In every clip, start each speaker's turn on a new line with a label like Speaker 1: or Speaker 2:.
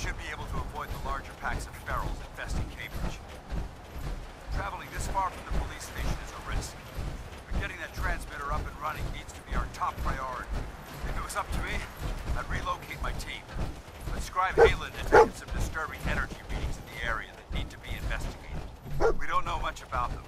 Speaker 1: should be able to avoid the larger packs of ferals infesting Cambridge. Traveling this far from the police station is a risk. But getting that transmitter up and running needs to be our top priority. If it was up to me, I'd relocate my team. But Scribe Haylen detected some disturbing energy readings in the area that need to be investigated. We don't know much about them,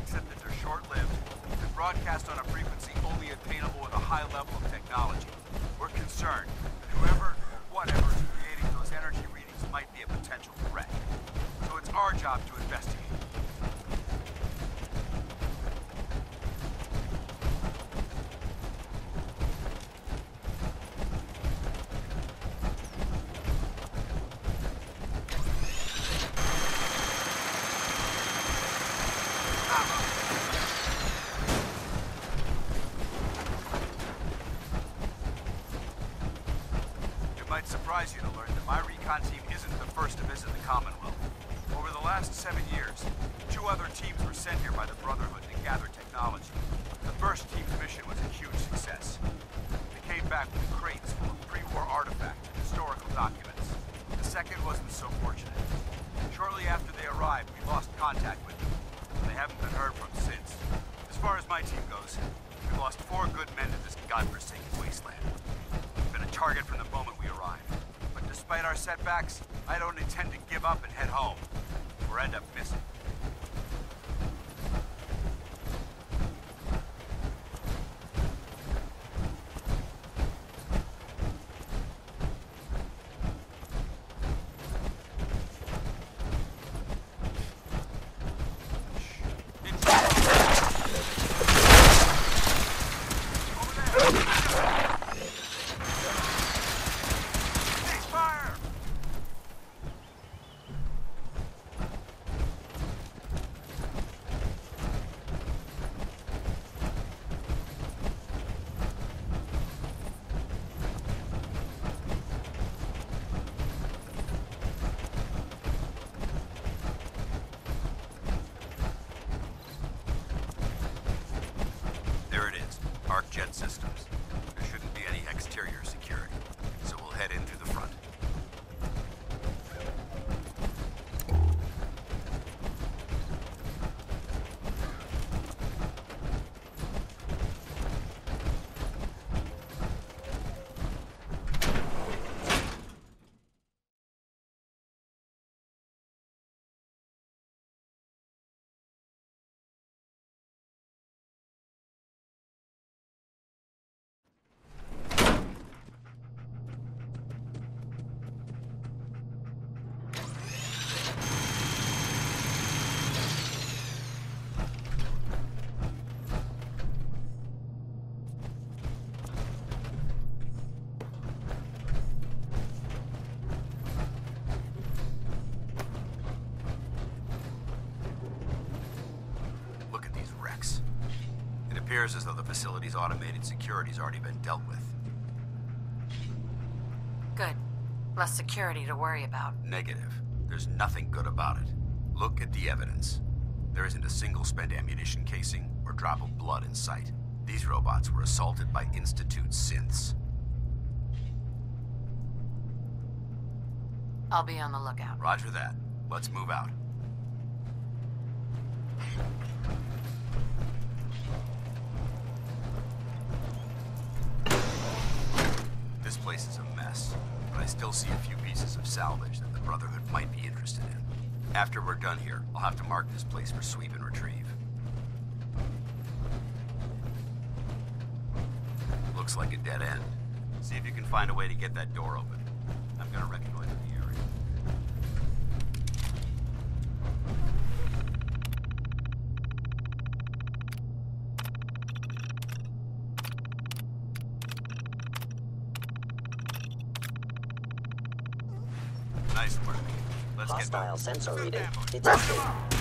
Speaker 1: except that they're short-lived and broadcast on a frequency only attainable with a high level of technology. We're concerned that whoever or whatever is creating those energy readings might be a potential threat. So it's our job to investigate. It might surprise you to learn that my recon team isn't the first to visit the Commonwealth. Over the last seven years, two other teams were sent here by the Brotherhood to gather technology. The first team's mission was a huge success. They came back with crates full of pre-war artifacts and historical documents. The second wasn't so fortunate. Shortly after they arrived, we lost contact with them. They haven't been heard from since. As far as my team goes, we lost four good men to this godforsaken wasteland We've been a target from the moment despite our setbacks, I don't intend to give up and head home, or end up missing. Over there! Ceasefire! There it is. Arc Jet Systems. There shouldn't be any exterior security, so we'll head in through the front. Look at these wrecks. It appears as though the facility's automated security's already been dealt with.
Speaker 2: Good. Less security to worry about.
Speaker 1: Negative. There's nothing good about it. Look at the evidence. There isn't a single spent ammunition casing or drop of blood in sight. These robots were assaulted by Institute synths.
Speaker 2: I'll be on the lookout.
Speaker 1: Roger that. Let's move out. This place is a mess, but I still see a few pieces of salvage that the Brotherhood might be interested in. After we're done here, I'll have to mark this place for sweep and retrieve. Looks like a dead end. See if you can find a way to get that door open. I'm gonna reconnoiter the area. Nice work. Let's get
Speaker 3: Hostile
Speaker 1: going.
Speaker 3: Sensor reading detected.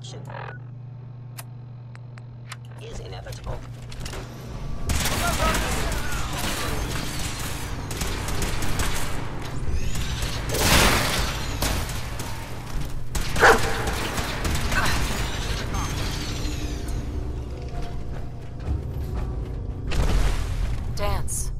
Speaker 3: Destruction is inevitable.
Speaker 1: Danse.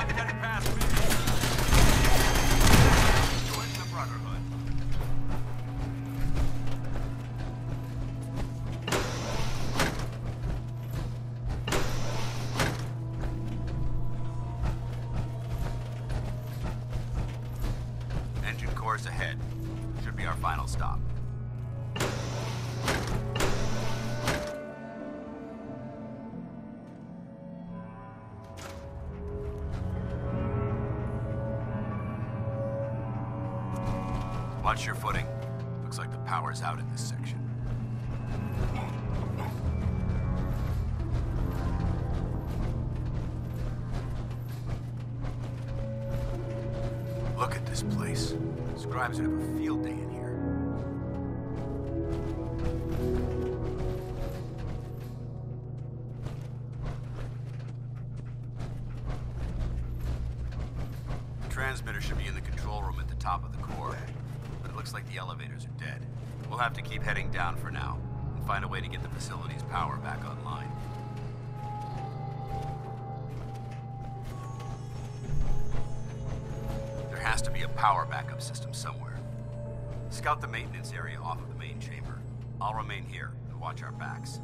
Speaker 1: Not Watch your footing. Looks like the power's out in this section. Look at this place. Scribes have a field day in here. Transmitter should be in the control room at the top of the core. Looks like the elevators are dead. We'll have to keep heading down for now and find a way to get the facility's power back online. There has to be a power backup system somewhere. Scout the maintenance area off of the main chamber. I'll remain here and watch our backs.